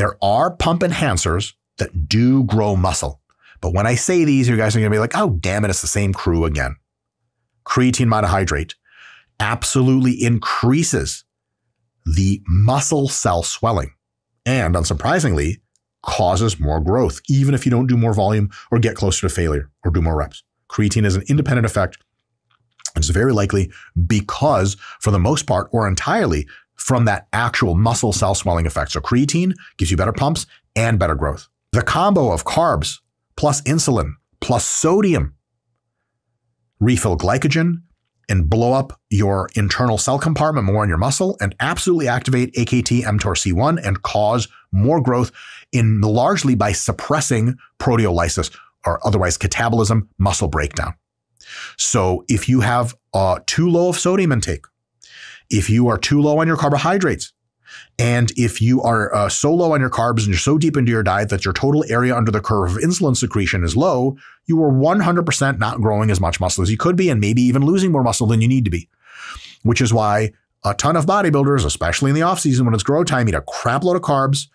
There are pump enhancers that do grow muscle. But when I say these, you guys are going to be like, oh, damn it, it's the same crew again. Creatine monohydrate absolutely increases the muscle cell swelling and, unsurprisingly, causes more growth, even if you don't do more volume or get closer to failure or do more reps. Creatine is an independent effect. It's very likely because, for the most part or entirely, from that actual muscle cell swelling effect. So, creatine gives you better pumps and better growth. The combo of carbs plus insulin plus sodium refill glycogen and blow up your internal cell compartment more in your muscle and absolutely activate AKT mTOR C1 and cause more growth in largely by suppressing proteolysis or otherwise catabolism muscle breakdown. So if you have uh, too low of sodium intake, if you are too low on your carbohydrates, and if you are uh, so low on your carbs and you're so deep into your diet that your total area under the curve of insulin secretion is low, you are 100% not growing as much muscle as you could be and maybe even losing more muscle than you need to be. Which is why a ton of bodybuilders, especially in the off season when it's grow time, eat a crap load of carbs,